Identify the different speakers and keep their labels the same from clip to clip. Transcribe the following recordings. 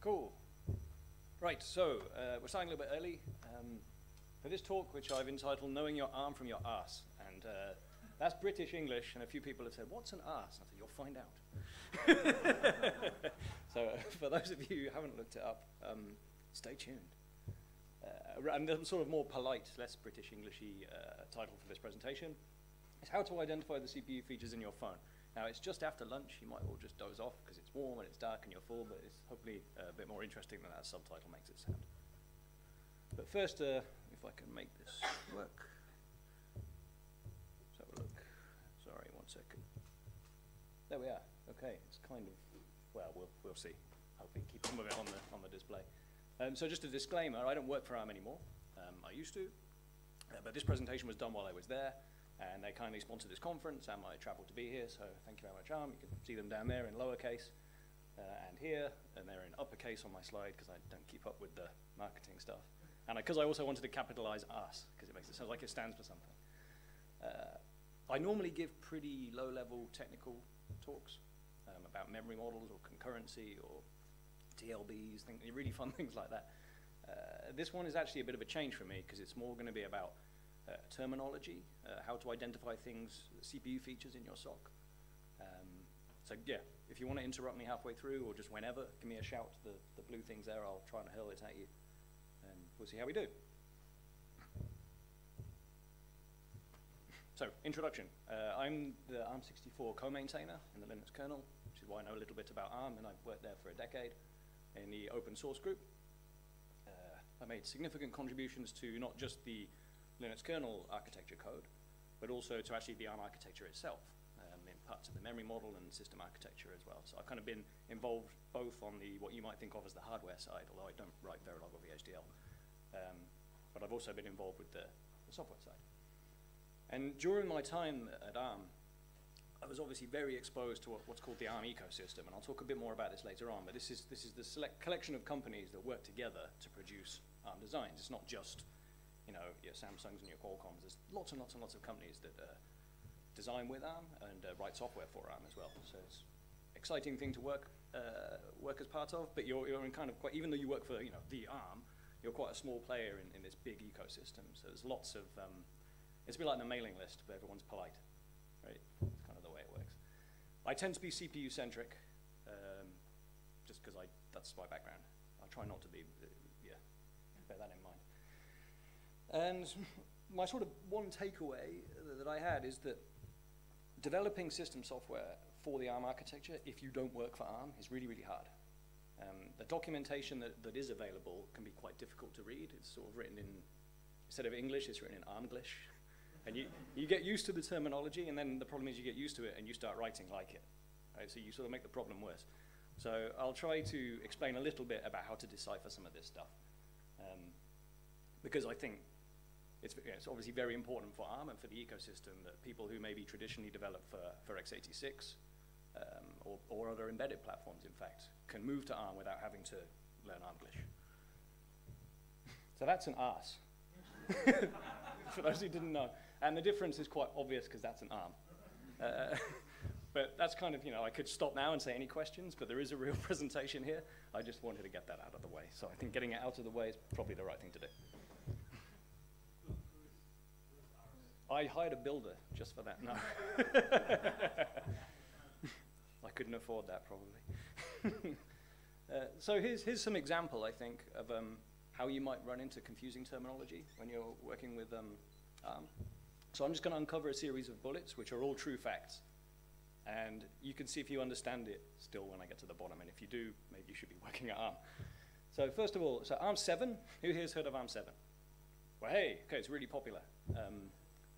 Speaker 1: Cool. Right, so uh, we're starting a little bit early um, for this talk, which I've entitled Knowing Your Arm from Your Arse. And uh, that's British English, and a few people have said, What's an ass? I said, You'll find out. so, for those of you who haven't looked it up, um, stay tuned. Uh, and the sort of more polite, less British Englishy uh, title for this presentation is How to Identify the CPU Features in Your Phone. Now, it's just after lunch. You might all just doze off because it's warm and it's dark and you're full, but it's hopefully a bit more interesting than that subtitle makes it sound. But first, uh, if I can make this work. Let's have a look. Sorry, one second. There we are. Okay, it's kind of, well, we'll, we'll see. Hopefully keep some of it on the, on the display. Um, so just a disclaimer, I don't work for ARM anymore. Um, I used to, uh, but this presentation was done while I was there and they kindly sponsored this conference, and I travelled to be here, so thank you very much, Arm. You can see them down there in lowercase uh, and here, and they're in uppercase on my slide because I don't keep up with the marketing stuff. And because I, I, also wanted to capitalize us, because it makes it sound like it stands for something. Uh, I normally give pretty low-level technical talks um, about memory models or concurrency or TLBs, things, really fun things like that. Uh, this one is actually a bit of a change for me because it's more going to be about uh, terminology, uh, how to identify things, CPU features in your SOC. Um, so yeah, if you want to interrupt me halfway through or just whenever, give me a shout. The, the blue thing's there, I'll try and hurl it at you. And we'll see how we do. So, introduction. Uh, I'm the ARM64 co-maintainer in the Linux kernel, which is why I know a little bit about ARM, and I've worked there for a decade in the open source group. Uh, I made significant contributions to not just the Linux kernel architecture code, but also to actually the ARM architecture itself, um, in parts of the memory model and system architecture as well. So I've kind of been involved both on the what you might think of as the hardware side, although I don't write Verilog or VHDL, um, but I've also been involved with the, the software side. And during my time at ARM, I was obviously very exposed to what, what's called the ARM ecosystem, and I'll talk a bit more about this later on, but this is, this is the select collection of companies that work together to produce ARM designs. It's not just you know, your Samsungs and your Qualcomms. There's lots and lots and lots of companies that uh, design with ARM and uh, write software for ARM as well. So it's exciting thing to work uh, work as part of. But you're you're in kind of quite even though you work for you know the ARM, you're quite a small player in, in this big ecosystem. So there's lots of um, it's a bit like the mailing list, but everyone's polite, right? It's kind of the way it works. I tend to be CPU centric, um, just because I that's my background. I try not to be. Uh, yeah, bear that in. And my sort of one takeaway that I had is that developing system software for the ARM architecture, if you don't work for ARM, is really, really hard. Um, the documentation that, that is available can be quite difficult to read. It's sort of written in, instead of English, it's written in ARMglish. And you, you get used to the terminology, and then the problem is you get used to it and you start writing like it. Right? So you sort of make the problem worse. So I'll try to explain a little bit about how to decipher some of this stuff. Um, because I think it's, it's, obviously very important for ARM and for the ecosystem that people who maybe traditionally develop for, for x86 um, or, or, other embedded platforms, in fact, can move to ARM without having to learn ARMglish. So that's an ARSE, for those who didn't know. And the difference is quite obvious because that's an ARM. Uh, but that's kind of, you know, I could stop now and say any questions, but there is a real presentation here. I just wanted to get that out of the way. So I think getting it out of the way is probably the right thing to do. I hired a builder just for that. No. I couldn't afford that probably. uh, so here's, here's some example, I think, of um, how you might run into confusing terminology when you're working with um, ARM. So I'm just going to uncover a series of bullets, which are all true facts. And you can see if you understand it still when I get to the bottom. And if you do, maybe you should be working at ARM. So first of all, so ARM7, who here's heard of ARM7? Well, hey, okay, it's really popular. Um,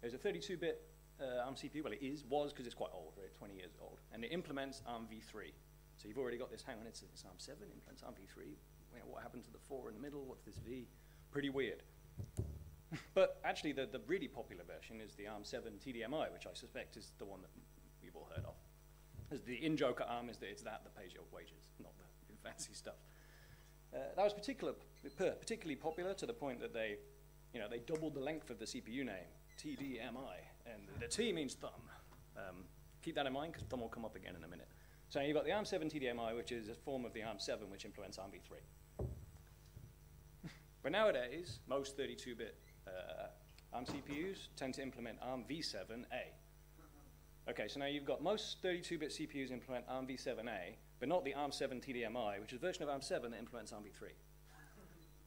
Speaker 1: there's a 32-bit uh, ARM CPU, well it is, was because it's quite old, right, 20 years old, and it implements ARM v3. So you've already got this, hang on, it's, it's ARM 7, implements ARM v3. what happened to the 4 in the middle? What's this v? Pretty weird. but actually the, the really popular version is the ARM 7 TDMI, which I suspect is the one that you've all heard of. As the in-joke at ARM is that it's that that pays your wages, not the fancy stuff. Uh, that was particular, particularly popular to the point that they, you know, they doubled the length of the CPU name TDMI, and the T means thumb. Um, keep that in mind because thumb will come up again in a minute. So you've got the ARM7 TDMI, which is a form of the ARM7, which implements ARMv3. but nowadays, most 32-bit uh, ARM CPUs tend to implement ARMv7A. Okay, so now you've got most 32-bit CPUs implement ARMv7A, but not the ARM7 TDMI, which is a version of ARM7 that implements ARMv3.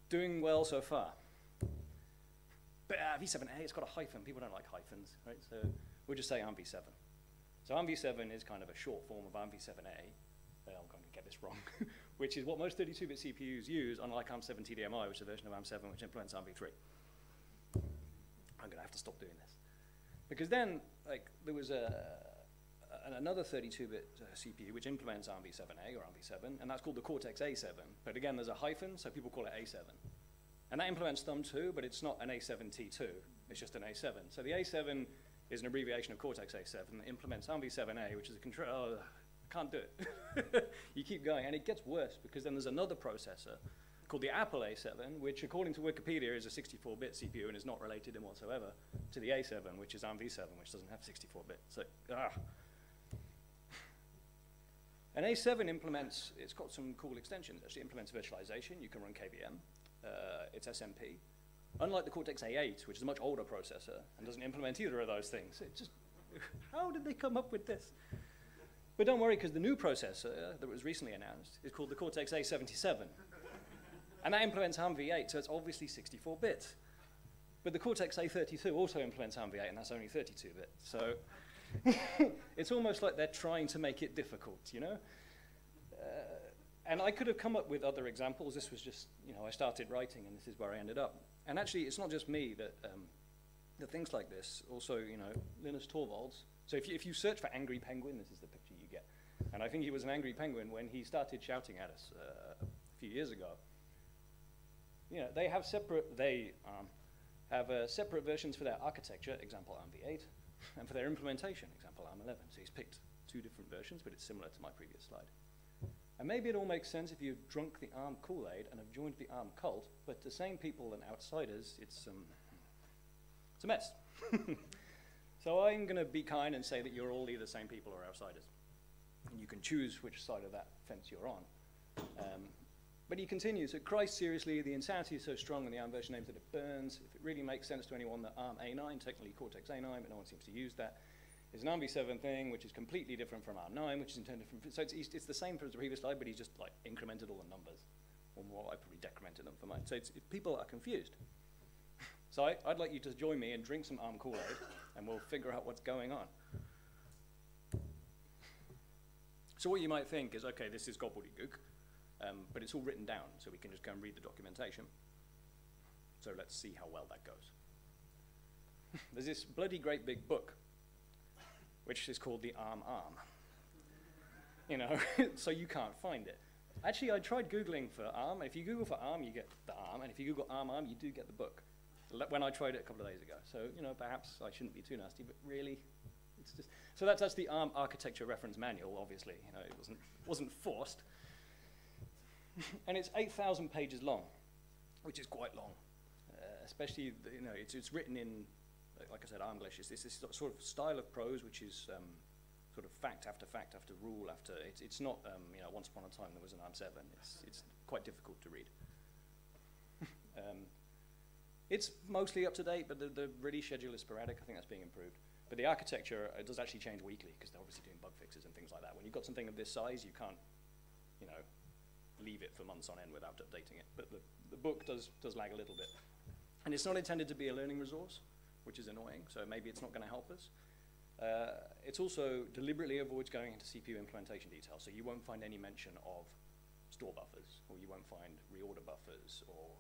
Speaker 1: Doing well so far. But uh, V7A, it's got a hyphen. People don't like hyphens, right? So we'll just say ARMv7. So ARMv7 is kind of a short form of ARMv7A. Uh, I'm going to get this wrong, which is what most 32-bit CPUs use, unlike ARM7 TDMI, which is a version of ARM7 which implements ARMv3. I'm going to have to stop doing this. Because then, like, there was a, another 32-bit uh, CPU which implements ARMv7A or ARMv7, and that's called the Cortex-A7. But again, there's a hyphen, so people call it A7. And that implements Thumb2, but it's not an A7T2. It's just an A7. So the A7 is an abbreviation of Cortex-A7 that implements ARMv7A, which is a control. Oh, I can't do it. you keep going, and it gets worse because then there's another processor called the Apple A7, which according to Wikipedia is a 64-bit CPU and is not related in whatsoever to the A7, which is ARMv7, which doesn't have 64-bit. So, ah. An A7 implements, it's got some cool extensions. Actually implements virtualization. You can run KVM. Uh, it's SMP. Unlike the Cortex-A8, which is a much older processor and doesn't implement either of those things. It just, how did they come up with this? But don't worry, because the new processor that was recently announced is called the Cortex-A77. And that implements ARMv8, so it's obviously 64-bit. But the Cortex-A32 also implements ARMv8, and that's only 32-bit. So it's almost like they're trying to make it difficult, you know? Uh, and I could have come up with other examples. This was just, you know, I started writing, and this is where I ended up. And actually, it's not just me that, um, that things like this. Also, you know, Linus Torvalds. So if you, if you search for angry penguin, this is the picture you get. And I think he was an angry penguin when he started shouting at us uh, a few years ago you know, they have separate, they um, have uh, separate versions for their architecture, example ARMv8, and for their implementation, example ARM11. So he's picked two different versions, but it's similar to my previous slide. And maybe it all makes sense if you've drunk the ARM Kool-Aid and have joined the ARM cult, but to same people and outsiders, it's, um, it's a mess. so I'm going to be kind and say that you're all either same people or outsiders. And you can choose which side of that fence you're on. Um, but he continues, that Christ, seriously, the insanity is so strong in the ARM version names that it burns. If it really makes sense to anyone that ARM A9, technically Cortex A9, but no one seems to use that, is an ARMv7 thing, which is completely different from ARM9, which is intended from, so it's, it's the same as the previous slide, but he's just like incremented all the numbers. Or more, I probably decremented them for mine. So people are confused. so I, would like you to join me and drink some ARM Kool-Aid, and we'll figure out what's going on. So what you might think is, okay, this is gobbledygook. Um, but it's all written down, so we can just go and read the documentation. So let's see how well that goes. There's this bloody great big book, which is called the Arm Arm. You know, so you can't find it. Actually, I tried Googling for ARM. If you Google for ARM, you get the ARM. And if you Google ARM ARM, you do get the book. When I tried it a couple of days ago. So, you know, perhaps I shouldn't be too nasty, but really, it's just... So that's, that's the ARM architecture reference manual, obviously. You know, it wasn't, wasn't forced. and it's 8,000 pages long, which is quite long, uh, especially, the, you know, it's, it's written in, like I said, English. It's this, this sort of style of prose which is um, sort of fact after fact after rule after, it's, it's not, um, you know, once upon a time there was an ARM7. It's, it's quite difficult to read. um, it's mostly up to date, but the, the release schedule is sporadic. I think that's being improved. But the architecture uh, does actually change weekly because they're obviously doing bug fixes and things like that. When you've got something of this size, you can't, you know, leave it for months on end without updating it. But the, the book does, does lag a little bit. And it's not intended to be a learning resource, which is annoying, so maybe it's not going to help us. Uh, it also deliberately avoids going into CPU implementation detail, so you won't find any mention of store buffers, or you won't find reorder buffers, or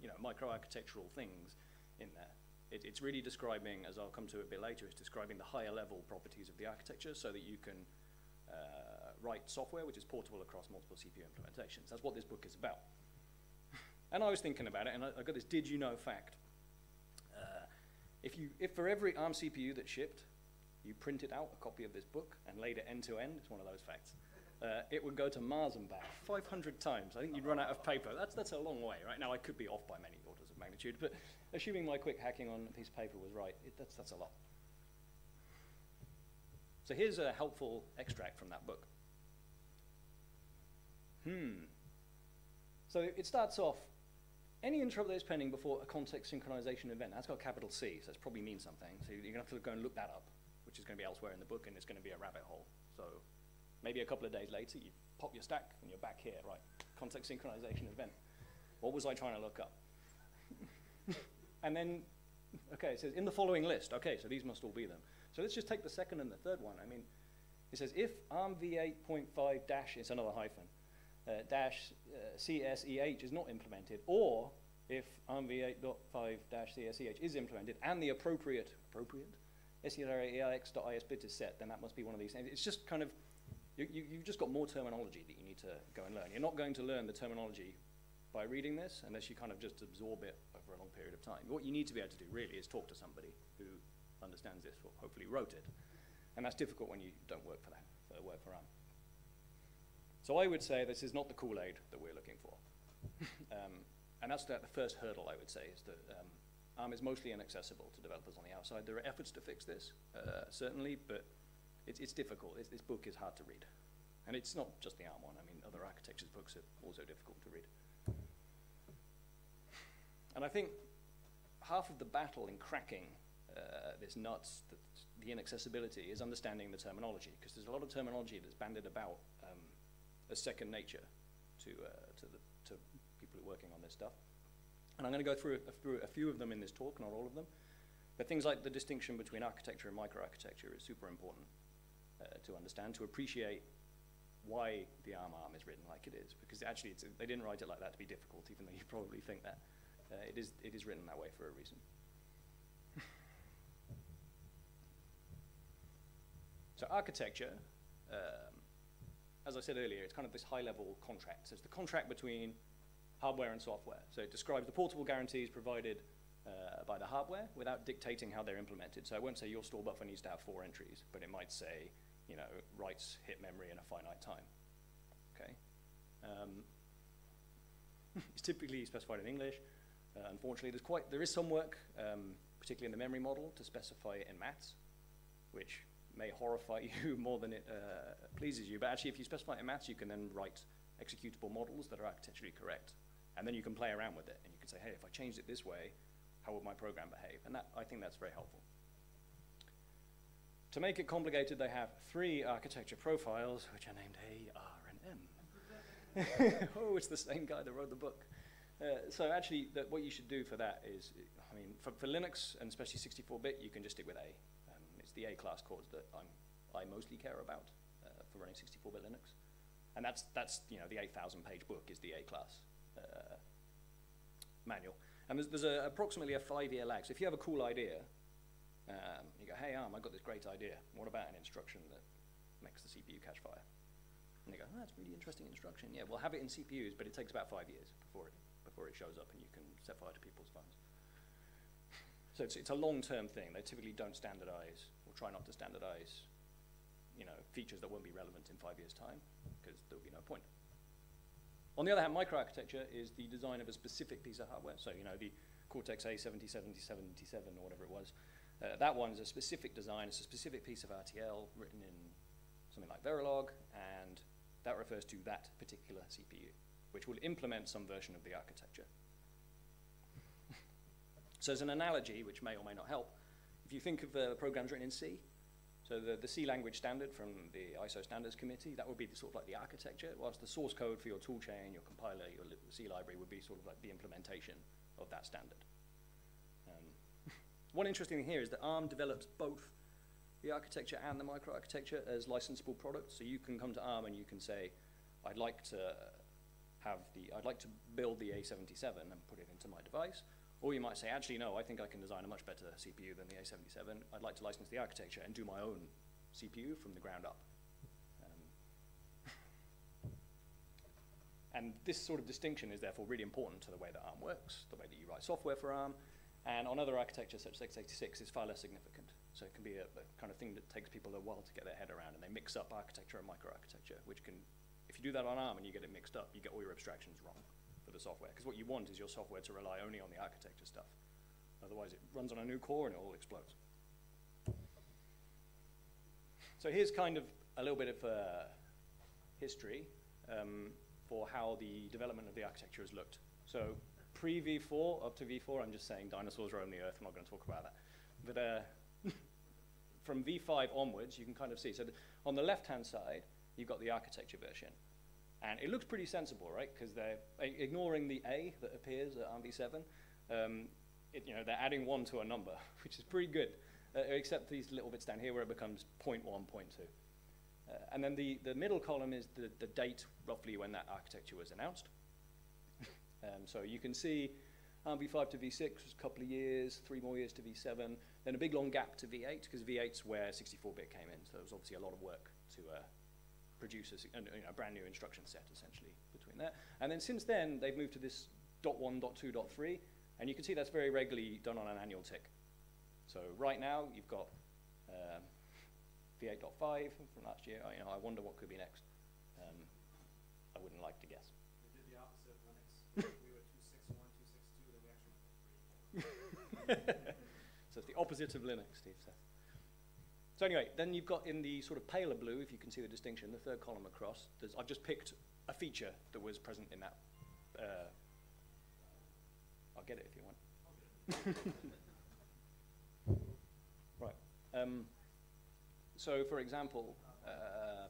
Speaker 1: you know, microarchitectural things in there. It, it's really describing, as I'll come to a bit later, it's describing the higher level properties of the architecture so that you can uh, write software which is portable across multiple CPU implementations. That's what this book is about. and I was thinking about it, and I, I got this did you know fact. If, you, if for every ARM CPU that shipped, you printed out a copy of this book and laid it end to end, it's one of those facts, uh, it would go to Mars and back 500 times. I think you'd run out of paper. That's, that's a long way, right? Now, I could be off by many orders of magnitude, but assuming my quick hacking on a piece of paper was right, it, that's, that's a lot. So here's a helpful extract from that book. Hmm. So it starts off, any interrupt that is pending before a context synchronization event, that's got capital C, so it probably means something. So you're gonna have to go and look that up, which is gonna be elsewhere in the book, and it's gonna be a rabbit hole. So maybe a couple of days later, you pop your stack, and you're back here, right? Context synchronization event. What was I trying to look up? and then, okay, it says in the following list. Okay, so these must all be them. So let's just take the second and the third one. I mean, it says if ARM v8.5 dash, it's another hyphen, dash uh, CSEH is not implemented, or if ARM v8.5 dash CSEH is implemented and the appropriate, appropriate SELRAEIX.is bit is set, then that must be one of these things. It's just kind of, you, you, you've just got more terminology that you need to go and learn. You're not going to learn the terminology by reading this unless you kind of just absorb it over a long period of time. What you need to be able to do really is talk to somebody who understands this or hopefully wrote it. And that's difficult when you don't work for that, for work for ARM. So I would say this is not the Kool-Aid that we're looking for. um, and that's the, first hurdle, I would say, is that um, ARM is mostly inaccessible to developers on the outside. There are efforts to fix this, uh, certainly, but it's, it's difficult. It's, this book is hard to read. And it's not just the ARM one. I mean, other architectures books are also difficult to read. And I think half of the battle in cracking uh, this nuts, the, the, inaccessibility, is understanding the terminology, because there's a lot of terminology that's banded about as second nature to, uh, to, the, to people who are working on this stuff. And I'm going to go through a, through a few of them in this talk, not all of them. But things like the distinction between architecture and microarchitecture is super important uh, to understand, to appreciate why the ARM ARM is written like it is, because actually they didn't write it like that to be difficult, even though you probably think that. Uh, it, is, it is written that way for a reason. so architecture, um, as I said earlier, it's kind of this high-level contract. So it's the contract between hardware and software. So it describes the portable guarantees provided uh, by the hardware without dictating how they're implemented. So I won't say your store buffer needs to have four entries, but it might say, you know, writes hit memory in a finite time. Okay. Um, it's typically specified in English. Uh, unfortunately, there's quite, there is some work, um, particularly in the memory model, to specify it in maths, which may horrify you more than it uh, pleases you. But actually, if you specify it in maths, you can then write executable models that are architecturally correct. And then you can play around with it, and you can say, hey, if I changed it this way, how would my program behave? And that, I think that's very helpful. To make it complicated, they have three architecture profiles, which are named A, R, and M. oh, it's the same guy that wrote the book. Uh, so actually, what you should do for that is, I mean, for, for Linux and especially 64-bit, you can just stick with A. The A-class cores that I'm, I mostly care about uh, for running 64-bit Linux. And that's, that's, you know, the 8,000-page book is the A-class uh, manual. And there's, there's a, approximately a five-year lag. So if you have a cool idea, um, you go, hey, ARM, I've got this great idea. What about an instruction that makes the CPU catch fire? And they go, oh, that's a really interesting instruction. Yeah, we'll have it in CPUs, but it takes about five years before it before it shows up and you can set fire to people's phones. So it's, it's a long-term thing. They typically don't standardize try not to standardize you know, features that won't be relevant in five years' time because there'll be no point. On the other hand, microarchitecture is the design of a specific piece of hardware. So, you know, the Cortex A7077 or whatever it was, uh, that one is a specific design. It's a specific piece of RTL written in something like Verilog, and that refers to that particular CPU which will implement some version of the architecture. so as an analogy, which may or may not help, if you think of uh, programs written in C, so the, the C language standard from the ISO standards committee, that would be the, sort of like the architecture, whilst the source code for your toolchain, your compiler, your C library would be sort of like the implementation of that standard. Um, one interesting thing here is that ARM develops both the architecture and the microarchitecture as licensable products. So you can come to ARM and you can say, I'd like to have the, I'd like to build the A77 and put it into my device. Or you might say, actually, no, I think I can design a much better CPU than the A77. I'd like to license the architecture and do my own CPU from the ground up. Um, and this sort of distinction is therefore really important to the way that ARM works, the way that you write software for ARM, and on other architectures such as x86 is far less significant. So it can be a, a kind of thing that takes people a while to get their head around, and they mix up architecture and microarchitecture, which can if you do that on ARM and you get it mixed up, you get all your abstractions wrong for the software. Because what you want is your software to rely only on the architecture stuff. Otherwise, it runs on a new core and it all explodes. So here's kind of a little bit of uh, history. Um, for how the development of the architecture has looked. So pre V4 up to V4, I'm just saying dinosaurs roam the earth. I'm not going to talk about that. But uh, from V5 onwards, you can kind of see. So on the left-hand side, you've got the architecture version. And it looks pretty sensible, right? Because they're ignoring the A that appears at ARMv7. Um, it, you know, they're adding one to a number, which is pretty good, uh, except these little bits down here where it becomes 0.1, 0.2. Uh, and then the, the middle column is the, the date, roughly when that architecture was announced. um, so you can see ARMv5 to V6 was a couple of years, three more years to V7, then a big long gap to V8, because V8's where 64-bit came in, so there was obviously a lot of work to uh, produce a, you know, a brand new instruction set, essentially, between that. And then since then, they've moved to this dot .1, dot .2, dot .3, and you can see that's very regularly done on an annual tick. So right now, you've got um, V8.5 from last year. I, you know, I wonder what could be next. Um, I wouldn't like to guess.
Speaker 2: We did the opposite of Linux. we were 261, 262, then we actually went 3.
Speaker 1: so it's the opposite of Linux, Steve says. So anyway, then you've got in the sort of paler blue, if you can see the distinction, the third column across, I've just picked a feature that was present in that. Uh, I'll get it if you want. right. Um, so for example, uh,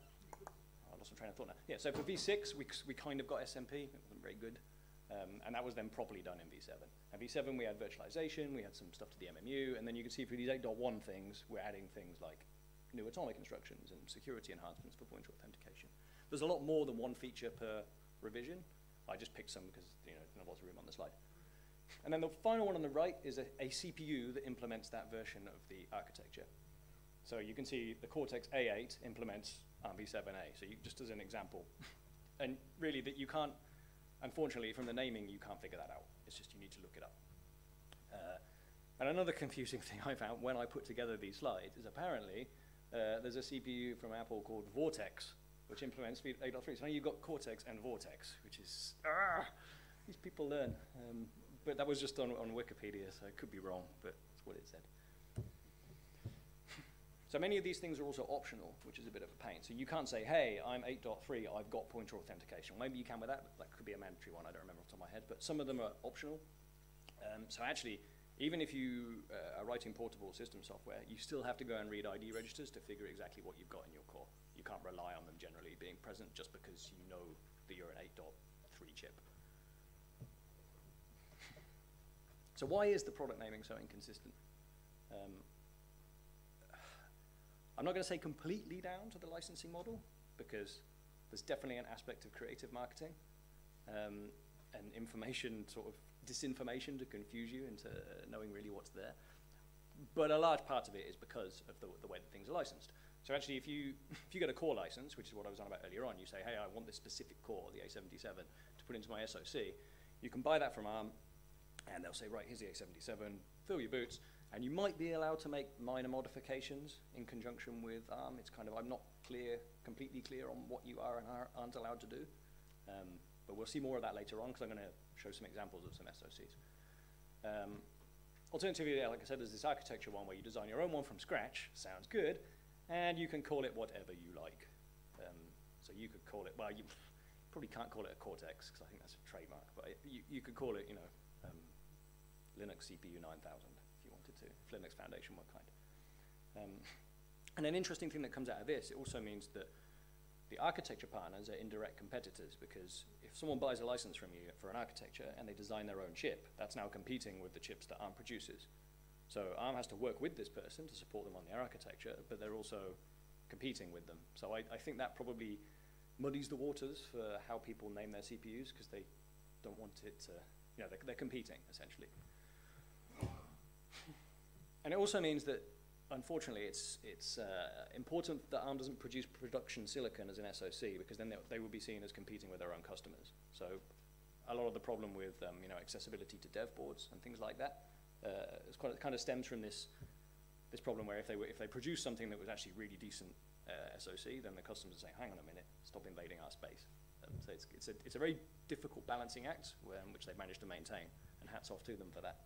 Speaker 1: I lost my train of thought now. Yeah, so for V6, we, we kind of got SMP. It wasn't very good. Um, and that was then properly done in V7. And V7, we had virtualization, we had some stuff to the MMU, and then you can see for these 8.1 things, we're adding things like new atomic instructions and security enhancements for pointer authentication. There's a lot more than one feature per revision. I just picked some because you know, there's not lots of room on the slide. And then the final one on the right is a, a CPU that implements that version of the architecture. So you can see the Cortex A8 implements v7a. So you, just as an example, and really that you can't, unfortunately, from the naming, you can't figure that out. It's just you need to look it up. Uh, and another confusing thing I found when I put together these slides is apparently uh, there's a CPU from Apple called Vortex, which implements 8.3. So now you've got Cortex and Vortex, which is, ah, these people learn. Um, but that was just on, on Wikipedia, so it could be wrong, but that's what it said. So many of these things are also optional, which is a bit of a pain. So you can't say, hey, I'm 8.3, I've got pointer authentication. Maybe you can with that, that could be a mandatory one, I don't remember off the top of my head. But some of them are optional. Um, so actually, even if you uh, are writing portable system software, you still have to go and read ID registers to figure exactly what you've got in your core. You can't rely on them generally being present just because you know that you're an 8.3 chip. So why is the product naming so inconsistent? Um, I'm not going to say completely down to the licensing model because there's definitely an aspect of creative marketing um, and information sort of disinformation to confuse you into knowing really what's there. But a large part of it is because of the, the way that things are licensed. So actually, if you, if you get a core license, which is what I was on about earlier on, you say, hey, I want this specific core, the A77, to put into my SOC, you can buy that from ARM, and they'll say, right, here's the A77, fill your boots, and you might be allowed to make minor modifications in conjunction with ARM. It's kind of, I'm not clear, completely clear on what you are and aren't allowed to do. Um, but we'll see more of that later on because I'm going to show some examples of some SOCs. Um, alternatively, like I said, there's this architecture one where you design your own one from scratch. Sounds good. And you can call it whatever you like. Um, so you could call it, well, you probably can't call it a Cortex because I think that's a trademark, but it, you, you could call it, you know, um, Linux CPU 9000 if you wanted to, Linux Foundation were kind. Um, and an interesting thing that comes out of this, it also means that the architecture partners are indirect competitors because if someone buys a license from you for an architecture and they design their own chip, that's now competing with the chips that ARM produces. So ARM has to work with this person to support them on their architecture, but they're also competing with them. So I, I think that probably muddies the waters for how people name their CPUs because they don't want it to, you know, they're, they're competing essentially. And it also means that unfortunately, it's, it's uh, important that ARM doesn't produce production silicon as an SoC because then they, they will be seen as competing with their own customers. So a lot of the problem with um, you know, accessibility to dev boards and things like that uh, quite, it kind of stems from this, this problem where if they, were, if they produce something that was actually really decent uh, SoC, then the customers are saying, hang on a minute, stop invading our space. Um, so it's, it's, a, it's a very difficult balancing act um, which they've managed to maintain, and hats off to them for that.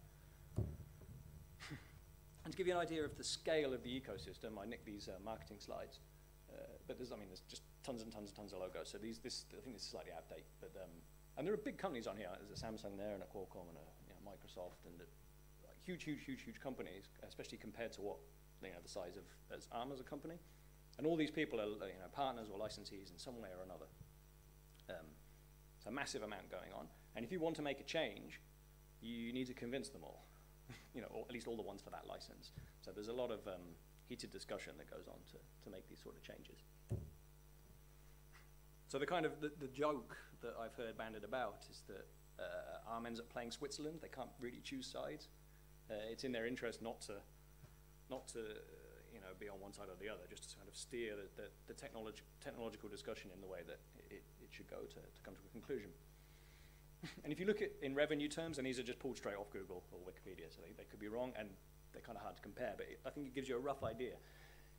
Speaker 1: And to give you an idea of the scale of the ecosystem, I nicked these uh, marketing slides. Uh, but there's, I mean, there's just tons and tons and tons of logos. So these, this, I think this is slightly out of date, but um, and there are big companies on here. There's a Samsung there, and a Qualcomm, and a you know, Microsoft, and a, like, huge, huge, huge, huge companies, especially compared to what you know the size of as ARM as a company. And all these people are you know partners or licensees in some way or another. Um, it's a massive amount going on. And if you want to make a change, you need to convince them all, you know, or at least all the ones for that license. So there's a lot of um, heated discussion that goes on to, to make these sort of changes. So the kind of the, the joke that I've heard banded about is that uh, ARM ends up playing Switzerland. They can't really choose sides. Uh, it's in their interest not to, not to, you know, be on one side or the other, just to kind of steer the, the, the technolog technological discussion in the way that it, it should go to, to come to a conclusion. and if you look at in revenue terms, and these are just pulled straight off Google or Wikipedia, so they, they could be wrong, and they're kind of hard to compare, but it, I think it gives you a rough idea.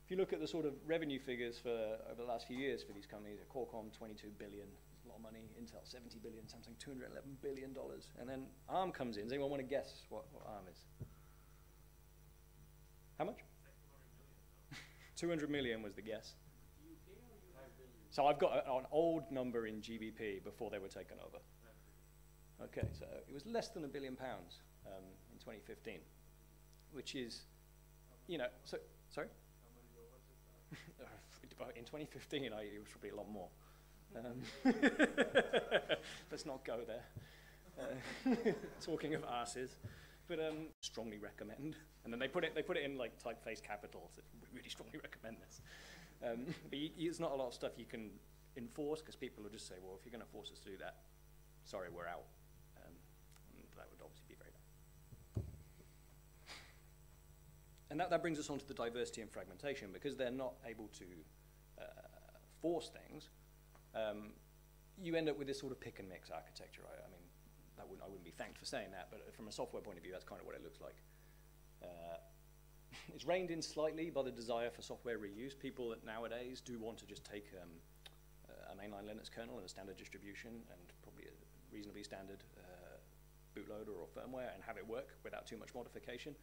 Speaker 1: If you look at the sort of revenue figures for over the last few years for these companies, Qualcomm 22 billion, a lot of money, Intel 70 billion, Samsung 211 billion dollars, and then ARM comes in. Does anyone want to guess what, what ARM is? How much? 200 million was the guess. So I've got a, an old number in GBP before they were taken over. Okay, so it was less than a billion pounds um, in 2015, which is, you know, so, sorry? in 2015, I, it was probably a lot more. Um, let's not go there. Uh, talking of asses, but um, strongly recommend. And then they put it, they put it in like typeface capitals. Really strongly recommend this. Um, but you, it's not a lot of stuff you can enforce because people will just say, well, if you're going to force us to do that, sorry, we're out. Um, and that would obviously be very bad. And that, that brings us on to the diversity and fragmentation because they're not able to uh, force things. Um, you end up with this sort of pick and mix architecture. I, I mean, that wouldn't, I wouldn't be thanked for saying that, but from a software point of view, that's kind of what it looks like. Uh, it's reined in slightly by the desire for software reuse. People that nowadays do want to just take um, a mainline Linux kernel and a standard distribution and probably a reasonably standard uh, bootloader or firmware and have it work without too much modification.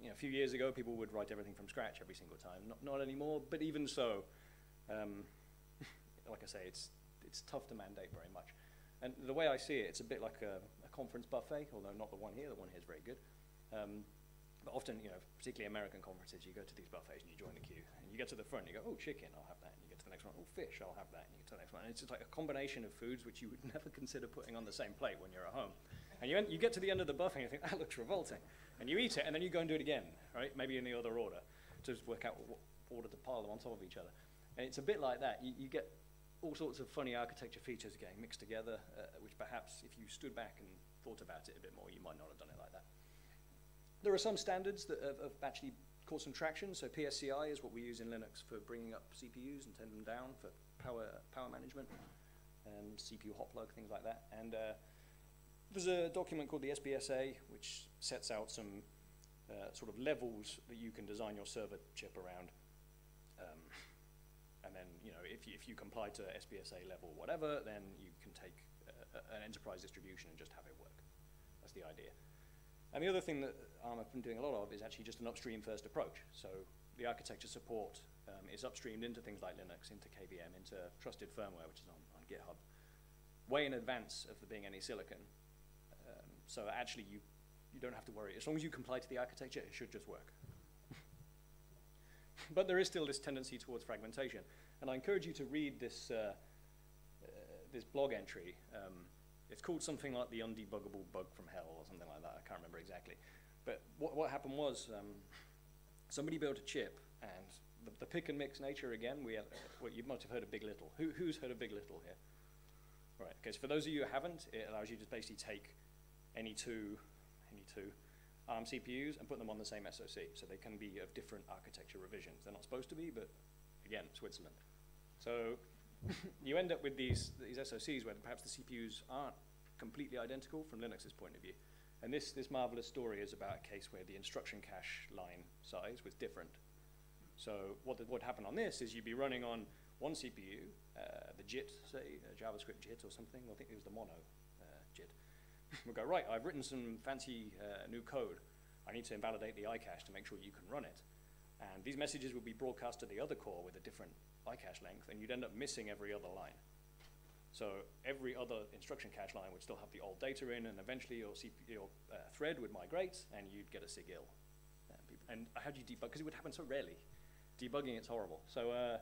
Speaker 1: You know, a few years ago, people would write everything from scratch every single time. Not, not anymore, but even so, um, like I say, it's, it's tough to mandate very much. And the way I see it, it's a bit like a, a conference buffet, although not the one here. The one here is very good. Um, but often, you know, particularly American conferences, you go to these buffets and you join the queue, and you get to the front, and you go, oh, chicken, I'll have that. And you get to the next one, oh, fish, I'll have that. And you get to the next one. And it's just like a combination of foods which you would never consider putting on the same plate when you're at home. And you, you get to the end of the buffet and you think, that looks revolting. And you eat it, and then you go and do it again, right? Maybe in the other order, to just work out what order to pile them on top of each other. And it's a bit like that. You, you get all sorts of funny architecture features getting mixed together, uh, which perhaps if you stood back and thought about it a bit more, you might not have done it like that. There are some standards that have, have actually caused some traction. So PSCI is what we use in Linux for bringing up CPUs and turning them down for power, power management, and CPU hot plug, things like that. And uh, there's a document called the SBSA, which sets out some uh, sort of levels that you can design your server chip around. Um, and then, you know, if you, if you comply to SBSA level whatever, then you can take uh, an enterprise distribution and just have it work. That's the idea. And the other thing that ARM have been doing a lot of is actually just an upstream first approach. So the architecture support um, is upstreamed into things like Linux, into KVM, into trusted firmware, which is on, on GitHub, way in advance of there being any silicon. So actually you, you don't have to worry. As long as you comply to the architecture, it should just work. but there is still this tendency towards fragmentation. And I encourage you to read this, uh, uh, this blog entry. Um, it's called something like the undebuggable bug from hell or something like that. I can't remember exactly. But what, what happened was um, somebody built a chip, and the, the, pick and mix nature again. We have, well, you might have heard of Big Little. Who, who's heard of Big Little here? Right. So for those of you who haven't, it allows you to basically take any two, any two ARM CPUs and put them on the same SoC, so they can be of different architecture revisions. They're not supposed to be, but again, Switzerland. So you end up with these, these SoCs where perhaps the CPUs aren't completely identical from Linux's point of view. And this, this marvelous story is about a case where the instruction cache line size was different. So what would happen on this is you'd be running on one CPU, uh, the JIT, say, JavaScript JIT or something, I think it was the mono uh, JIT. we'll go, right, I've written some fancy uh, new code. I need to invalidate the iCache to make sure you can run it. And these messages will be broadcast to the other core with a different iCache length, and you'd end up missing every other line. So every other instruction cache line would still have the old data in, and eventually your, CP, your uh, thread would migrate, and you'd get a SIGILL. And, and how do you debug? Because it would happen so rarely. Debugging, it's horrible. So uh,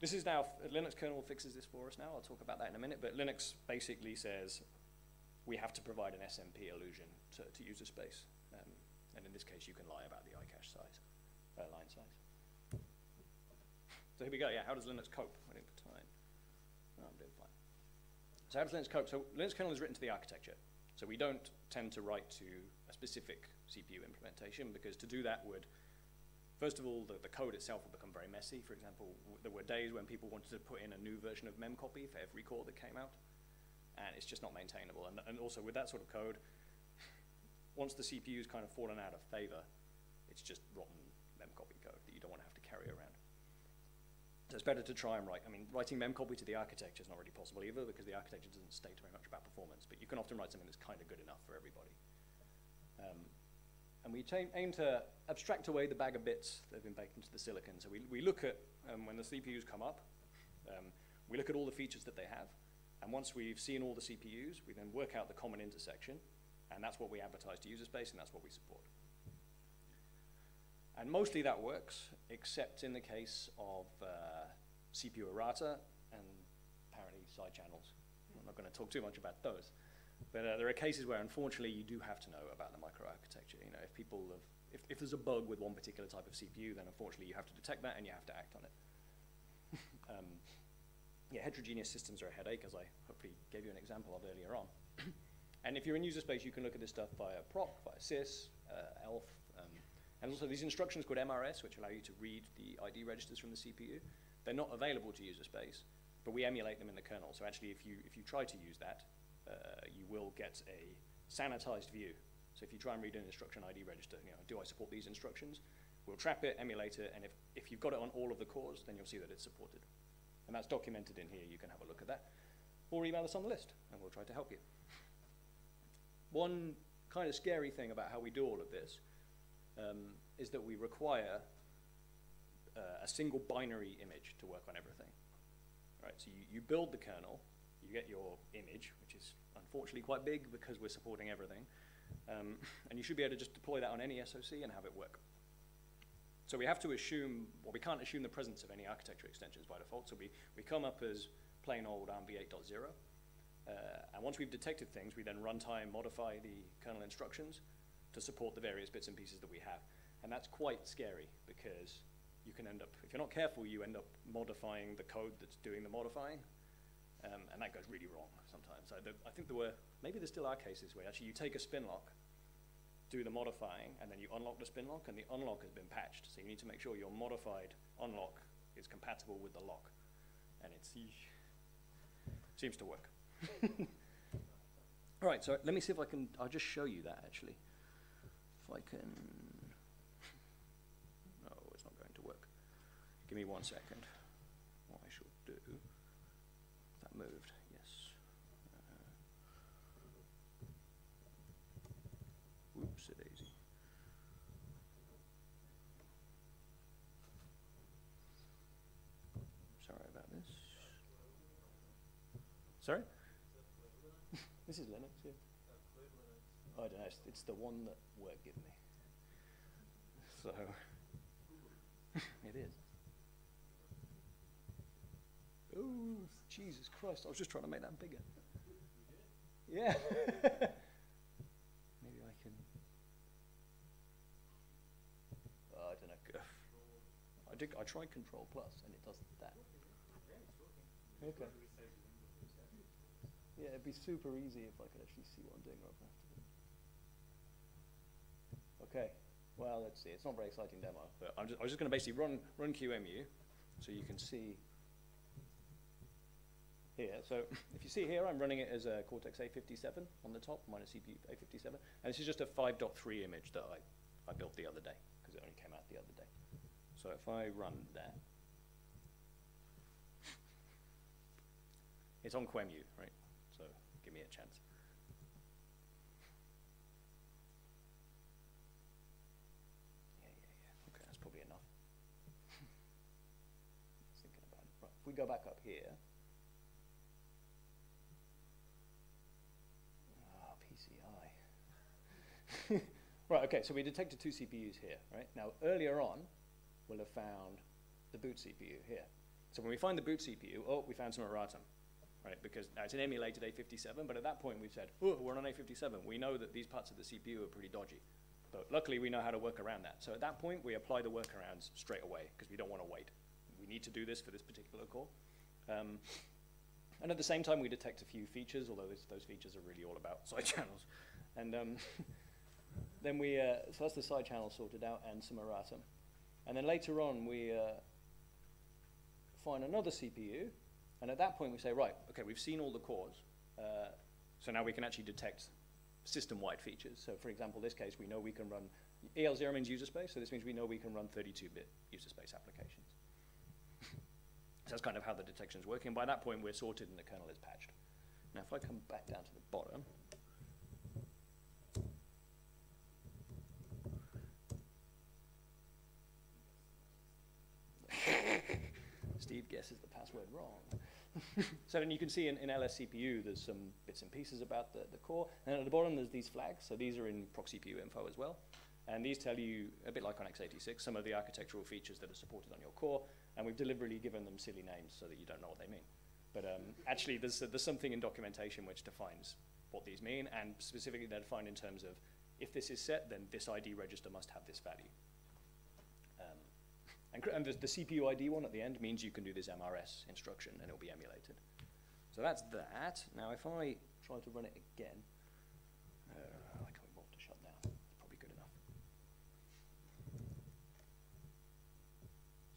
Speaker 1: this is now, Linux kernel fixes this for us now. I'll talk about that in a minute. But Linux basically says we have to provide an SMP illusion to, to user space. Um, and in this case, you can lie about the iCache size, uh, line size. So here we go. Yeah, how does Linux cope? Waiting for time. Oh, I'm doing fine. So how does Linux cope? So Linux kernel is written to the architecture. So we don't tend to write to a specific CPU implementation because to do that would, first of all, the, the code itself would become very messy. For example, there were days when people wanted to put in a new version of memcopy for every core that came out, and it's just not maintainable. And, and also with that sort of code, once the CPU's kind of fallen out of favor, it's just rotten memcopy code that you don't want to have to carry around. So it's better to try and write, I mean, writing memcopy to the architecture is not really possible either because the architecture doesn't state very much about performance, but you can often write something that's kind of good enough for everybody. Um, and we aim to abstract away the bag of bits that have been baked into the silicon. So we, we look at, um, when the CPUs come up, um, we look at all the features that they have, and once we've seen all the CPUs, we then work out the common intersection, and that's what we advertise to user space, and that's what we support. And mostly that works, except in the case of uh, CPU errata and apparently side channels. I'm not going to talk too much about those. But uh, there are cases where, unfortunately, you do have to know about the microarchitecture. You know, if people have, if, if there's a bug with one particular type of CPU, then unfortunately you have to detect that and you have to act on it. um, yeah, heterogeneous systems are a headache, as I hopefully gave you an example of earlier on. and if you're in user space, you can look at this stuff via proc, via sys, uh, ELF, um, and also these instructions called MRS, which allow you to read the ID registers from the CPU. They're not available to user space, but we emulate them in the kernel. So actually, if you, if you try to use that, uh, you will get a sanitized view. So if you try and read an instruction ID register, you know, do I support these instructions? We'll trap it, emulate it, and if, if you've got it on all of the cores, then you'll see that it's supported. And that's documented in here. You can have a look at that. Or email us on the list, and we'll try to help you. One kind of scary thing about how we do all of this um, is that we require uh, a single binary image to work on everything. Right, so you, you build the kernel, you get your image, which is unfortunately quite big because we're supporting everything, um, and you should be able to just deploy that on any SoC and have it work. So we have to assume, well, we can't assume the presence of any architecture extensions by default, so we, we come up as plain old ARM v8.0, uh, and once we've detected things, we then runtime modify the kernel instructions to support the various bits and pieces that we have. And that's quite scary because you can end up, if you're not careful, you end up modifying the code that's doing the modifying. Um, and that goes really wrong sometimes. I, I think there were, maybe there still are cases where actually you take a spin lock, do the modifying, and then you unlock the spin lock, and the unlock has been patched. So you need to make sure your modified unlock is compatible with the lock. And it seems to work. All right, so let me see if I can, I'll just show you that actually. If I can, no, it's not going to work. Give me one second. What I should do, that moved, yes. Uh, Whoops, a daisy. Sorry about this. Sorry? This is Linux, yeah. I don't know, it's, it's the one that work give me. So, it is. Oh, Jesus Christ, I was just trying to make that bigger. Yeah. Maybe I can. Oh, I don't know. I did. I tried Control Plus, and it does that. Okay. Yeah, it'd be super easy if I could actually see what I'm doing rather than. Okay. Well, let's see. It's not a very exciting demo, but I'm just, I was just going to basically run run QEMU, so you can see here. So if you see here, I'm running it as a Cortex A57 on the top, minus CPU A57, and this is just a 5.3 image that I, I built the other day because it only came out the other day. So if I run that, it's on QEMU, right? Give me a chance. Yeah, yeah, yeah. Okay, that's probably enough. if we go back up here, ah, PCI. right, okay, so we detected two CPUs here, right? Now, earlier on, we'll have found the boot CPU here. So when we find the boot CPU, oh, we found some erratum, right? Because now it's an emulated A57, but at that point we've said, oh, we're on A57. We know that these parts of the CPU are pretty dodgy. But luckily we know how to work around that. So at that point we apply the workarounds straight away because we don't want to wait. We need to do this for this particular core. Um, and at the same time we detect a few features, although this, those features are really all about side channels. And um, then we, uh, so that's the side channel sorted out and some erratum. And then later on we uh, find another CPU, and at that point we say, right, okay, we've seen all the cores, uh, so now we can actually detect system-wide features. So for example, this case, we know we can run, EL0 means user space, so this means we know we can run 32-bit user space applications. so that's kind of how the detection is working. By that point, we're sorted and the kernel is patched. Now if I come back down to the bottom, Steve guesses the password wrong. so then you can see in, in LSCPU there's some bits and pieces about the, the core. And at the bottom there's these flags. So these are in proc-CPU info as well. And these tell you, a bit like on x86, some of the architectural features that are supported on your core. And we've deliberately given them silly names so that you don't know what they mean. But um, actually there's, there's something in documentation which defines what these mean. And specifically they're defined in terms of if this is set, then this ID register must have this value. And, and the, the, CPU ID one at the end means you can do this MRS instruction and it'll be emulated. So that's that. Now if I try to run it again, uh, I can't to shut down. It's probably good enough.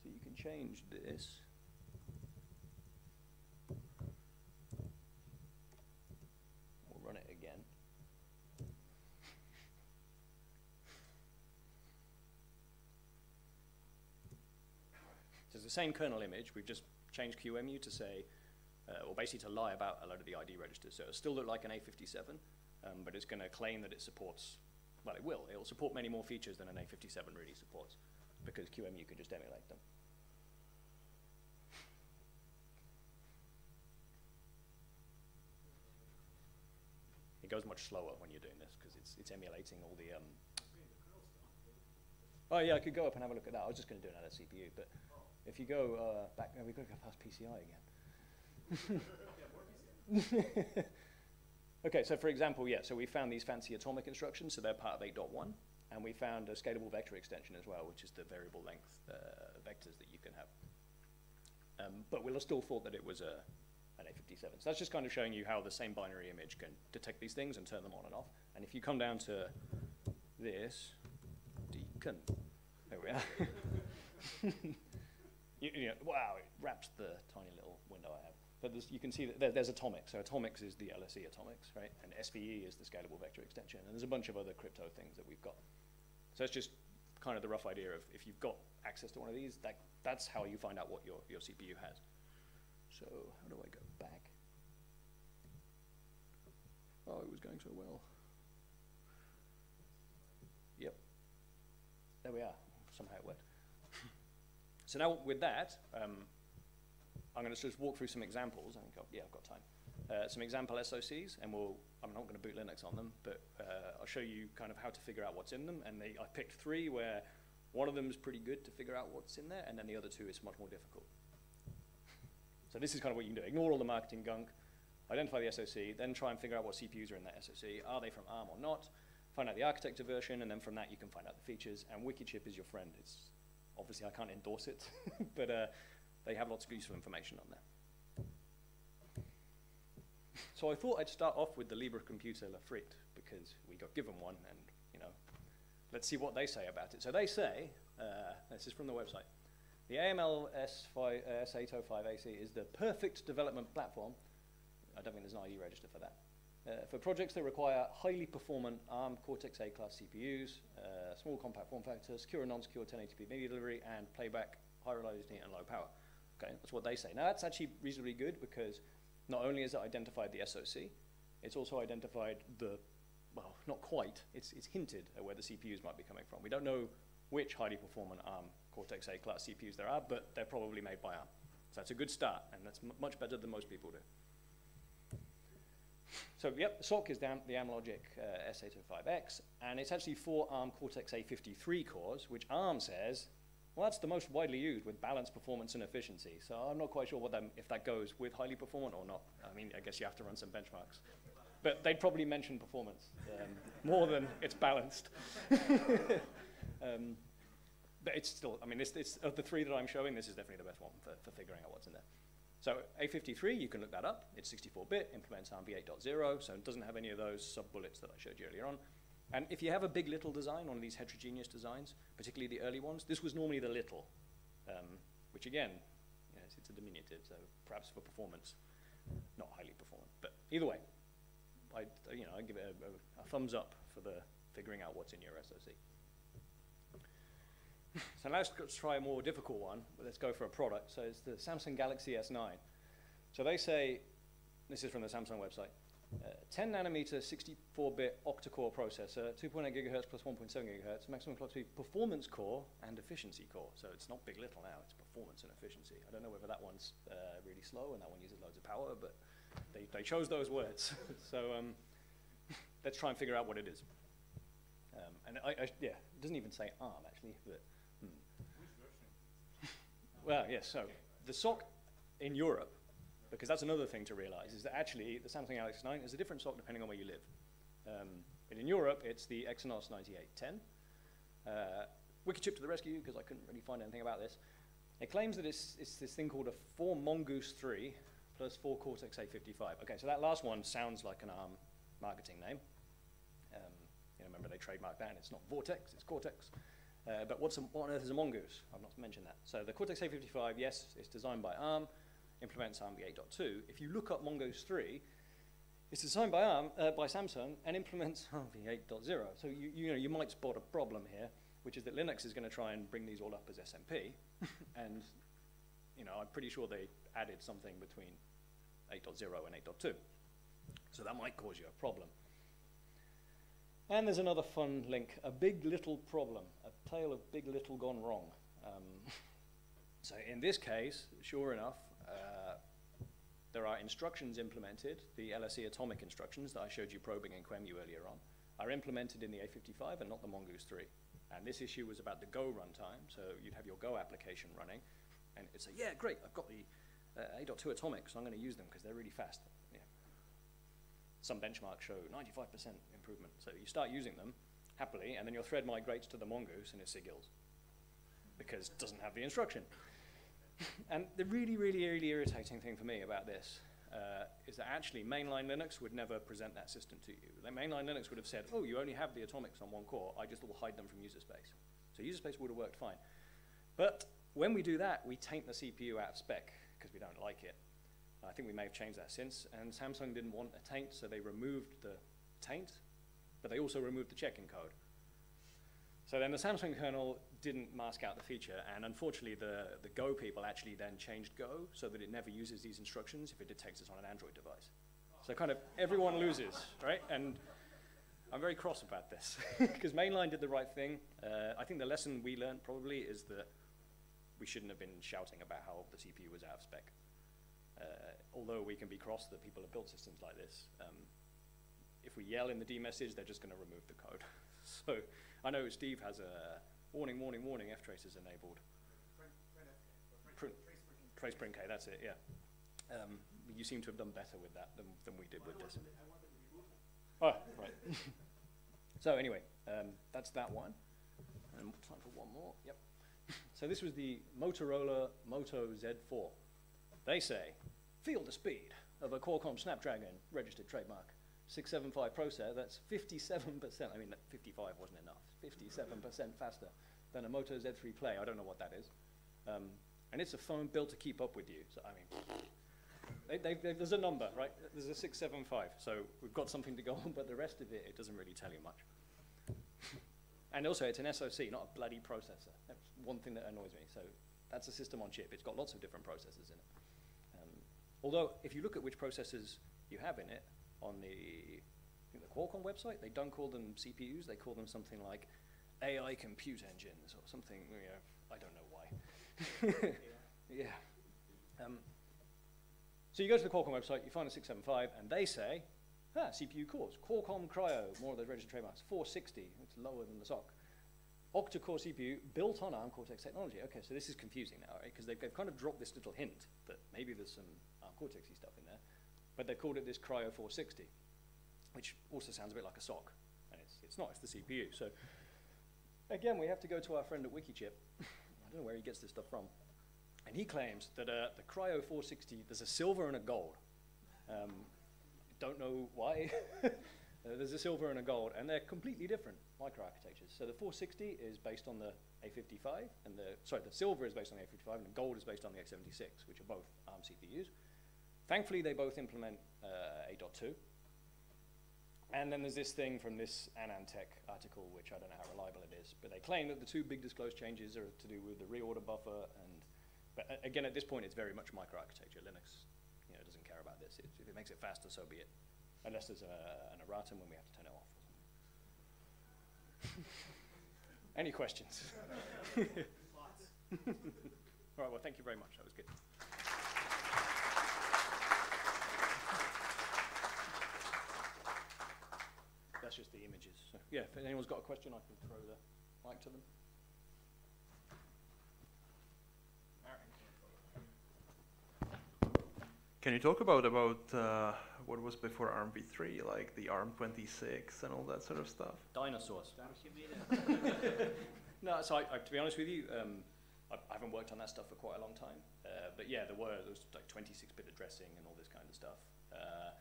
Speaker 1: So you can change this. We'll run it again. So it's the same kernel image, we've just changed QEMU to say, uh, or basically to lie about a lot of the ID registers. So it'll still look like an A57, um, but it's going to claim that it supports, well, it will. It will support many more features than an A57 really supports, because QEMU can just emulate them. It goes much slower when you're doing this, because it's, it's emulating all the... Um oh, yeah, I could go up and have a look at that. I was just going to do another CPU, but... If you go uh, back, we've got to go past PCI again. okay, so for example, yeah, so we found these fancy atomic instructions, so they're part of 8.1, and we found a scalable vector extension as well, which is the variable length uh, vectors that you can have. Um, but we'll have still thought that it was a, an A57. So that's just kind of showing you how the same binary image can detect these things and turn them on and off. And if you come down to this, deacon, there we are. You, you know, wow, it wraps the tiny little window I have. But you can see that there, there's atomics. So atomics is the LSE atomics, right? And SVE is the scalable vector extension. And there's a bunch of other crypto things that we've got. So it's just kind of the rough idea of if you've got access to one of these, that, that's how you find out what your, your CPU has. So how do I go back? Oh, it was going so well. Yep. There we are. Somehow it worked. So now with that, um, I'm going to just walk through some examples. I think, I've, yeah, I've got time. Uh, some example SOCs, and we'll, I'm not going to boot Linux on them, but uh, I'll show you kind of how to figure out what's in them. And they, I picked three where one of them is pretty good to figure out what's in there, and then the other two is much more difficult. so this is kind of what you can do. Ignore all the marketing gunk, identify the SOC, then try and figure out what CPUs are in that SOC. Are they from ARM or not? Find out the architecture version, and then from that you can find out the features. And Wikichip is your friend. It's Obviously, I can't endorse it, but uh, they have lots of useful information on there. So I thought I'd start off with the Libre Computer La Frite because we got given one and, you know, let's see what they say about it. So they say, uh, this is from the website, the AML S5, uh, S805AC is the perfect development platform. I don't think there's an ID register for that. Uh, for projects that require highly performant ARM Cortex-A class CPUs, uh, small compact form factor, secure and non-secure 1080p media delivery, and playback, high reliability, and low power. Okay, that's what they say. Now that's actually reasonably good because not only has it identified the SOC, it's also identified the, well, not quite, it's, it's hinted at where the CPUs might be coming from. We don't know which highly performant ARM Cortex-A class CPUs there are, but they're probably made by ARM. So that's a good start, and that's much better than most people do. So yep, SOC is down the Amlogic uh, S805X, and it's actually four ARM Cortex-A53 cores, which ARM says, well, that's the most widely used with balanced performance and efficiency. So I'm not quite sure what that, if that goes with highly performant or not. I mean, I guess you have to run some benchmarks. But they'd probably mention performance um, more than it's balanced. um, but it's still, I mean, this, this, of the three that I'm showing, this is definitely the best one for, for figuring out what's in there. So A53, you can look that up. It's 64-bit, implements ARM v8.0, so it doesn't have any of those sub-bullets that I showed you earlier on. And if you have a big little design, one of these heterogeneous designs, particularly the early ones, this was normally the little, um, which again, yes, it's a diminutive, so perhaps for performance, not highly performant. But either way, I, you know, I give it a, a, a thumbs up for the figuring out what's in your SoC. So now let's try a more difficult one. Let's go for a product. So it's the Samsung Galaxy S9. So they say, this is from the Samsung website, uh, 10 nanometer 64-bit octa-core processor, 2.8 gigahertz plus 1.7 gigahertz, maximum clock speed, performance core and efficiency core. So it's not big little now, it's performance and efficiency. I don't know whether that one's uh, really slow and that one uses loads of power, but they, they chose those words. so um, let's try and figure out what it is. Um, and I, I, yeah, it doesn't even say ARM actually, but. Well, yes, so the SOC in Europe, because that's another thing to realize, is that actually the Samsung Galaxy 9 is a different SOC depending on where you live. Um, but in Europe, it's the Exynos 9810. Uh, Wikichip to the rescue, because I couldn't really find anything about this. It claims that it's, it's this thing called a 4 Mongoose 3 plus 4 Cortex A55. Okay, so that last one sounds like an ARM marketing name. Um, you know, remember they trademarked that, and it's not Vortex, it's Cortex. Uh, but what's a, what on earth is a mongoose? I've not mentioned that. So the Cortex A55, yes, it's designed by ARM, implements ARM v8.2. If you look up Mongoose 3, it's designed by ARM, uh, by Samsung, and implements ARM v8.0. So you, you know you might spot a problem here, which is that Linux is going to try and bring these all up as SMP, and you know I'm pretty sure they added something between 8.0 and 8.2. So that might cause you a problem. And there's another fun link, a big little problem, tale of big little gone wrong. Um, so in this case, sure enough, uh, there are instructions implemented, the LSE atomic instructions that I showed you probing in QEMU earlier on, are implemented in the A55 and not the Mongoose 3. And this issue was about the Go runtime, so you'd have your Go application running, and it'd say, yeah, great, I've got the uh, A.2 atomic, so I'm going to use them because they're really fast. Yeah. Some benchmarks show 95% improvement. So you start using them happily, and then your thread migrates to the Mongoose and it SIGILLs because it doesn't have the instruction. and the really, really, really irritating thing for me about this uh, is that actually mainline Linux would never present that system to you. Like mainline Linux would have said, oh, you only have the atomics on one core, I just will hide them from user space. So user space would have worked fine. But when we do that, we taint the CPU out of spec because we don't like it. I think we may have changed that since, and Samsung didn't want a taint, so they removed the taint, but they also removed the checking code. So then the Samsung kernel didn't mask out the feature, and unfortunately the, the Go people actually then changed Go so that it never uses these instructions if it detects it's on an Android device. So kind of everyone loses, right? And I'm very cross about this, because mainline did the right thing. Uh, I think the lesson we learned probably is that we shouldn't have been shouting about how the CPU was out of spec. Uh, although we can be cross that people have built systems like this, um, if we yell in the D message, they're just going to remove the code. so I know Steve has a warning, warning, warning, F traces enabled. Print, trace print K, that's it, yeah. Um, you seem to have done better with that than, than we did with this. Oh, right. so anyway, um, that's that one. And time for one more. Yep. So this was the Motorola Moto Z4. They say, feel the speed of a Qualcomm Snapdragon registered trademark. 675 processor, that's 57%, I mean, 55 wasn't enough, 57% faster than a Moto Z3 Play. I don't know what that is. Um, and it's a phone built to keep up with you. So, I mean, they, they, they, there's a number, right? There's a 675. So we've got something to go on, but the rest of it, it doesn't really tell you much. and also, it's an SoC, not a bloody processor. That's one thing that annoys me. So that's a system on chip. It's got lots of different processors in it. Um, although, if you look at which processors you have in it, on the, the Qualcomm website, they don't call them CPUs, they call them something like AI compute engines or something, you know, I don't know why. yeah. Um, so you go to the Qualcomm website, you find a 675, and they say, ah, CPU cores, Qualcomm Kryo, more of those registered trademarks, 460, it's lower than the SOC. Octa-core CPU built on ARM Cortex technology. Okay, so this is confusing now, right? Because they've, they've kind of dropped this little hint that maybe there's some ARM Cortex-y stuff in there, but they've called it this Kryo 460, which also sounds a bit like a sock. and it's, it's not, it's the CPU. So again, we have to go to our friend at Wikichip. I don't know where he gets this stuff from. And he claims that uh, the Kryo 460, there's a silver and a gold. Um, don't know why. uh, there's a silver and a gold, and they're completely different microarchitectures. So the 460 is based on the A55, and the sorry, the silver is based on the A55, and the gold is based on the x76, which are both ARM CPUs. Thankfully, they both implement uh, 8.2. And then there's this thing from this AnandTech article, which I don't know how reliable it is, but they claim that the two big disclosed changes are to do with the reorder buffer and but uh, again, at this point, it's very much microarchitecture. Linux, you know, doesn't care about this. It, if it makes it faster, so be it. Unless there's a, an erratum when we have to turn it off. Any questions? All right. Well, thank you very much. That was good. That's just the images. So, yeah. If anyone's got a question, I can throw the mic to them.
Speaker 3: Can you talk about about uh, what was before ARM v3, like the ARM 26 and all that sort of stuff?
Speaker 1: Dinosaurs. no, so I, I, to be honest with you, um, I, I haven't worked on that stuff for quite a long time. Uh, but yeah, there were there was like 26-bit addressing and all this kind of stuff. Uh,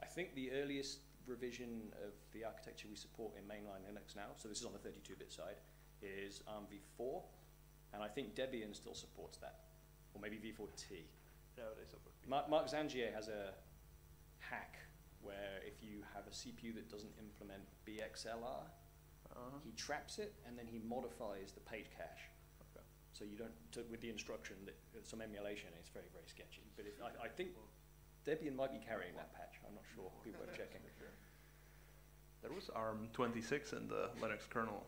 Speaker 1: I think the earliest revision of the architecture we support in mainline Linux now, so this is on the 32-bit side, is ARM v4, and I think Debian still supports that, or maybe v4t.
Speaker 3: Yeah, they support.
Speaker 1: Mark, Marc Zyngier has a hack where if you have a CPU that doesn't implement BXLR,
Speaker 3: Uh-huh.
Speaker 1: he traps it and then he modifies the page cache.
Speaker 3: Okay.
Speaker 1: So you don't, to, with the instruction that uh, some emulation, it's very, very sketchy. But if, I, I think Debian might be carrying that patch. I'm not sure. People are checking.
Speaker 3: There was ARM 26 in the Linux kernel,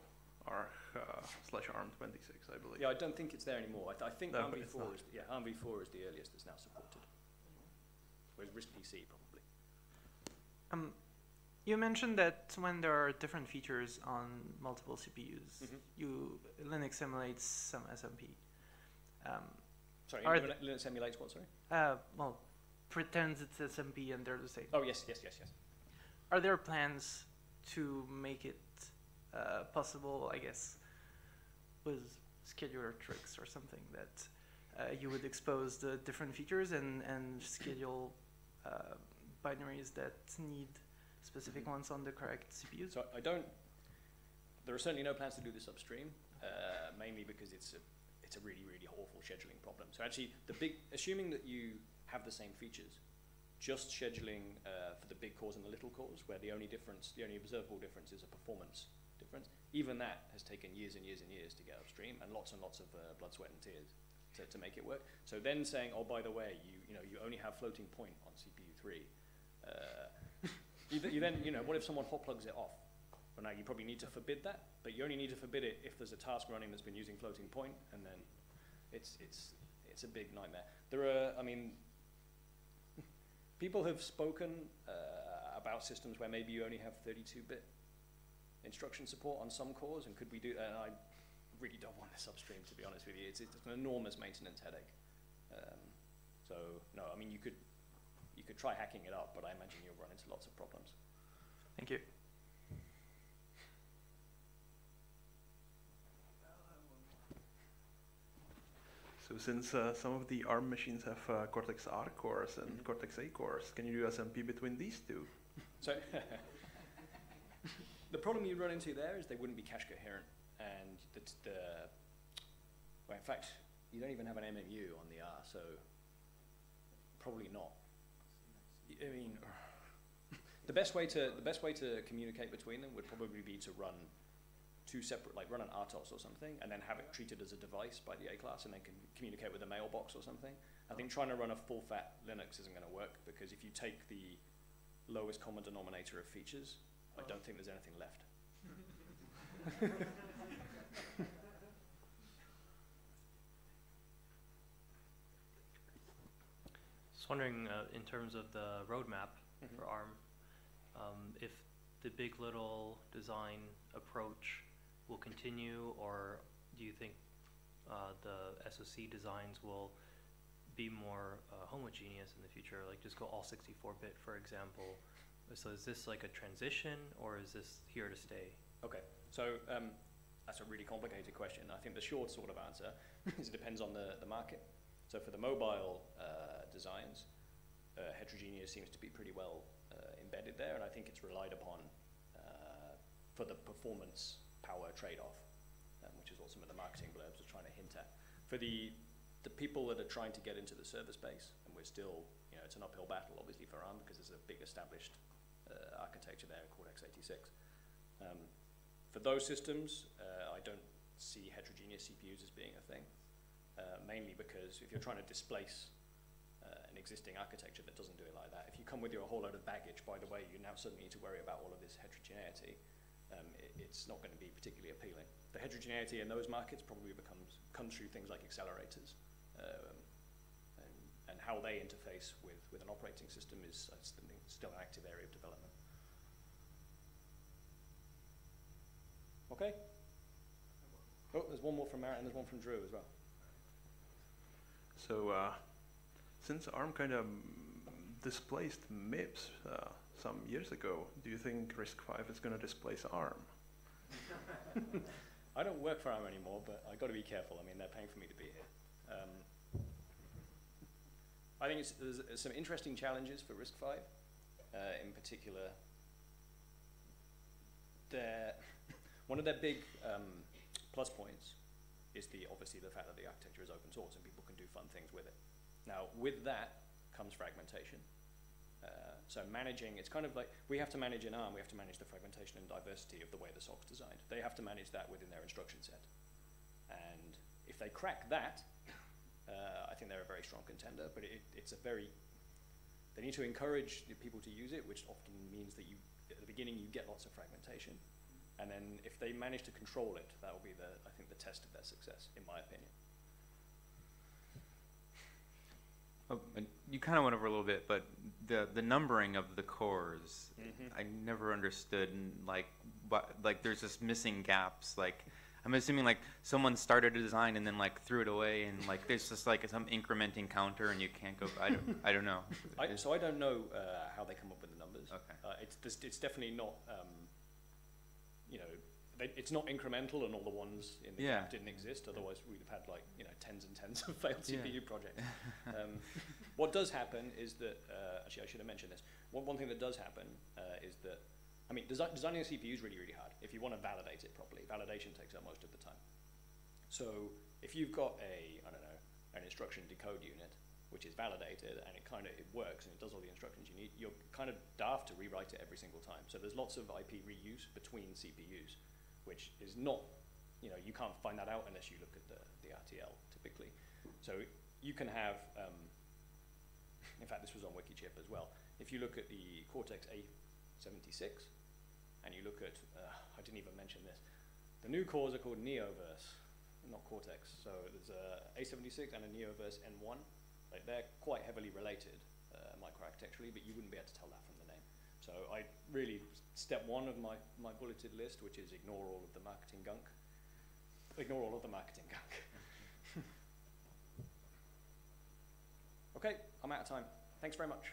Speaker 3: R uh, slash ARM 26, I believe.
Speaker 1: Yeah, I don't think it's there anymore. I, th- I think
Speaker 3: no,
Speaker 1: ARM V4 is, yeah, ARM v4 is the earliest that's now supported. Whereas RISC PC probably.
Speaker 4: Um, you mentioned that when there are different features on multiple CPUs,
Speaker 1: Mhm.
Speaker 4: you Linux emulates some SMP. Um,
Speaker 1: Sorry, Linux Linux emulates what, sorry?
Speaker 4: uh, well, pretends it's SMP and they're the same.
Speaker 1: Oh, yes, yes, yes, yes.
Speaker 4: Are there plans to make it uh, possible, I guess, with scheduler tricks or something that uh, you would expose the different features and, and schedule uh, binaries that need specific ones on the correct CPU?
Speaker 1: So I don't, there are certainly no plans to do this upstream, uh, mainly because it's a, it's a really, really awful scheduling problem. So actually, the big, assuming that you have the same features, just scheduling uh, for the big cores and the little cores, where the only difference, the only observable difference is a performance difference, even that has taken years and years and years to get upstream, and lots and lots of uh, blood, sweat, and tears to, to make it work. So then saying, oh, by the way, you, you know, you only have floating point on CPU three, uh, you, th- you then, you know, what if someone hot plugs it off? Well, now you probably need to forbid that, but you only need to forbid it if there's a task running that's been using floating point, and then it's it's it's a big nightmare. There are, I mean, people have spoken uh, about systems where maybe you only have 32-bit instruction support on some cores, and could we do? And I really don't want this upstream, to be honest with you. It's, it's an enormous maintenance headache. Um, so no, I mean you could you could try hacking it up, but I imagine you'll run into lots of problems.
Speaker 4: Thank you.
Speaker 3: So since uh, some of the ARM machines have uh, Cortex R cores and
Speaker 1: Mhm.
Speaker 3: Cortex A cores, can you do SMP between these two?
Speaker 1: So the problem you run into there is they wouldn't be cache coherent, and the well, in fact, you don't even have an MMU on the R, so probably not. I mean, the best way to the best way to communicate between them would probably be to run two separate, like run an RTOS or something, and then have it treated as a device by the A class, and then can communicate with a mailbox or something. I think trying to run a full fat Linux isn't going to work because if you take the lowest common denominator of features, I don't think there's anything left.
Speaker 5: Just wondering, uh, in terms of the roadmap
Speaker 1: Mhm.
Speaker 5: for ARM, um, if the big little design approach will continue, or do you think uh, the SoC designs will be more uh, homogeneous in the future, like just go all 64-bit, for example? So is this like a transition, or is this here to stay?
Speaker 1: Okay, so um, that's a really complicated question. I think the short sort of answer is it depends on the, the market. So for the mobile uh, designs, uh, heterogeneous seems to be pretty well uh, embedded there, and I think it's relied upon uh, for the performance power trade-off, um, which is what some of the marketing blurbs are trying to hint at. For the the people that are trying to get into the server space, and we're still, you know, it's an uphill battle obviously for ARM because there's a big established uh, architecture there called x86. Um, for those systems, uh, I don't see heterogeneous CPUs as being a thing, uh, mainly because if you're trying to displace uh, an existing architecture that doesn't do it like that, if you come with your whole load of baggage, by the way, you now suddenly need to worry about all of this heterogeneity, um, it, it's not going to be particularly appealing. The heterogeneity in those markets probably becomes comes through things like accelerators, um, and, and how they interface with, with an operating system is uh, still, an active area of development. Okay. Oh, there's one more from Marit and there's one from Drew as well.
Speaker 3: So, uh, since ARM kind of displaced MIPS uh, some years ago, do you think RISC-V is going to displace ARM?
Speaker 1: I don't work for ARM anymore, but I've got to be careful. I mean, they're paying for me to be here. Um, I think there's, some interesting challenges for RISC-V. Uh, in particular, one of their big um, plus points is the obviously the fact that the architecture is open source and people can do fun things with it. Now, with that comes fragmentation. Uh, so managing, it's kind of like, we have to manage in ARM, we have to manage the fragmentation and diversity of the way the SOC's designed. They have to manage that within their instruction set. And if they crack that, uh, I think they're a very strong contender, but it, it's a very, they need to encourage the people to use it, which often means that you, at the beginning, you get lots of fragmentation. And then if they manage to control it, that will be the, I think, the test of their success, in my opinion.
Speaker 6: Oh, you kind of went over a little bit, but the the numbering of the cores,
Speaker 1: Mhm.
Speaker 6: I never understood. And like, but like, there's just missing gaps. Like, I'm assuming like someone started a design and then like threw it away, and like there's just like some incrementing counter, and you can't go. I don't. I don't know.
Speaker 1: I, so I don't know uh, how they come up with the numbers.
Speaker 6: Okay.
Speaker 1: Uh, it's, it's definitely not, um, you know, they, it's not incremental and all the ones in the
Speaker 6: Yeah.
Speaker 1: didn't exist. Otherwise, we'd have had like, you know, tens and tens of failed
Speaker 6: Yeah.
Speaker 1: CPU projects. um, what does happen is that, uh, actually, I should have mentioned this. One, one thing that does happen uh, is that, I mean, desi designing a CPU is really, really hard. If you want to validate it properly, validation takes up most of the time. So if you've got a, I don't know, an instruction decode unit, which is validated and it kind of it works and it does all the instructions you need, you're kind of daft to rewrite it every single time. So there's lots of IP reuse between CPUs, which is not, you know, you can't find that out unless you look at the, the RTL typically. So you can have, um, in fact, this was on Wikichip as well. If you look at the Cortex A76 and you look at, uh, I didn't even mention this, the new cores are called Neoverse, not Cortex. So there's a A76 and a Neoverse N1. Like they're quite heavily related uh, microarchitecturally, but you wouldn't be able to tell that from the name. So I really, step one of my, my bulleted list, which is ignore all of the marketing gunk. Ignore all of the marketing gunk. okay, I'm out of time. Thanks very much.